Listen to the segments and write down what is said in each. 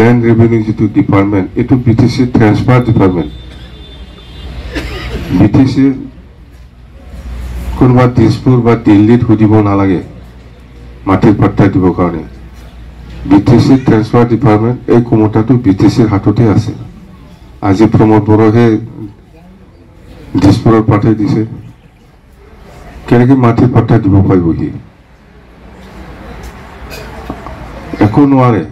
Land revenue যিটো department এইটো B T চিৰ ট্ৰেন্সফাৰ ডিপাৰ্টমেণ্ট বি টি চিৰ কোনোবা দিছপুৰ বা দিল্লীত সুধিব নালাগে মাটিৰ পাট্টা দিবৰ কাৰণে। বি টি চিৰ ট্ৰেন্সফাৰ ডিপাৰ্টমেণ্ট এই ক্ষমতাটো বি টি চিৰ হাততে আছে। আজি প্ৰমোদ বড়োহে দিছপুৰত পাঠাই দিছে। কেনেকৈ মাটিৰ পাট্টা দিব পাৰিবহি একো নোৱাৰে।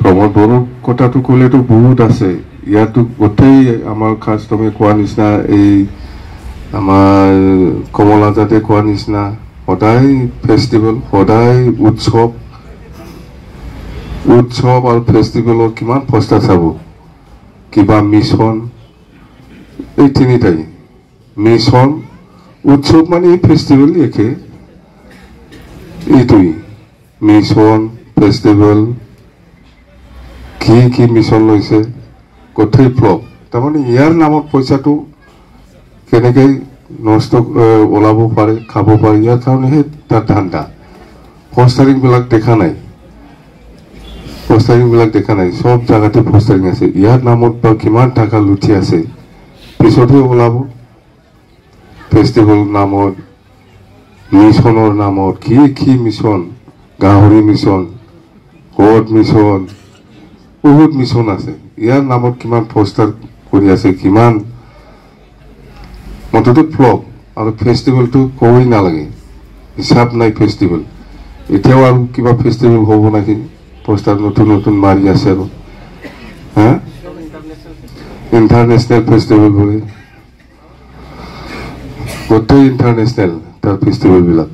প্ৰমোদ বড়োৰ কথাটো ক'লেতো বহুত আছে। ইয়াতো গোটেই আমাৰ কাষ্টমে কোৱা নিচিনা এই আমাৰ কমলাজাতে কোৱা নিচিনা সদায় ফেষ্টিভেল সদায় উৎসৱ উৎসৱ আৰু ফেষ্টিভেলৰ কিমান প্ৰস্তাৱ চাব? কিবা মিছন এই তিনিটাই। মিছন উৎসৱ মানে এই ফেষ্টিভেল একে। এইটোৱেই। মিছন ফেষ্টিভেল কি কি মিছন লৈছে গোটেই ফ্লপ। তাৰমানে ইয়াৰ নামত পইচাটো কেনেকৈ নষ্ট ওলাব পাৰে খাব পাৰে ইয়াৰ কাৰণেহে তাৰ ধান্দা। পষ্টাৰিংবিলাক দেখা নাই। পষ্টাৰিংবিলাক দেখা নাই। চব জেগাতে পষ্টাৰিং আছে। ইয়াৰ নামত বা কিমান টকা লুটি আছে পিছতহে ওলাব। ফেষ্টিভেল নামত মিছনৰ নামত কি কি মিছন গাহৰি মিছন কট মিছন বহুত মিছন আছে। ইয়াৰ নামত কিমান পষ্টাৰ কৰি আছে কিমান মুঠতে ফ্লপ আৰু ফেষ্টিভেলটো ক'বই নালাগে। হিচাপ নাই ফেষ্টিভেল এতিয়াও আৰু কিবা ফেষ্টিভেল হ'ব নেকি? পষ্টাৰ নতুন নতুন মাৰি আছে আৰু। হা? ইণ্টাৰনেশ্যনেল ফেষ্টিভেল বুলি। গোটেই ইণ্টাৰনেশ্যনেল তাৰ ফেষ্টিভেলবিলাক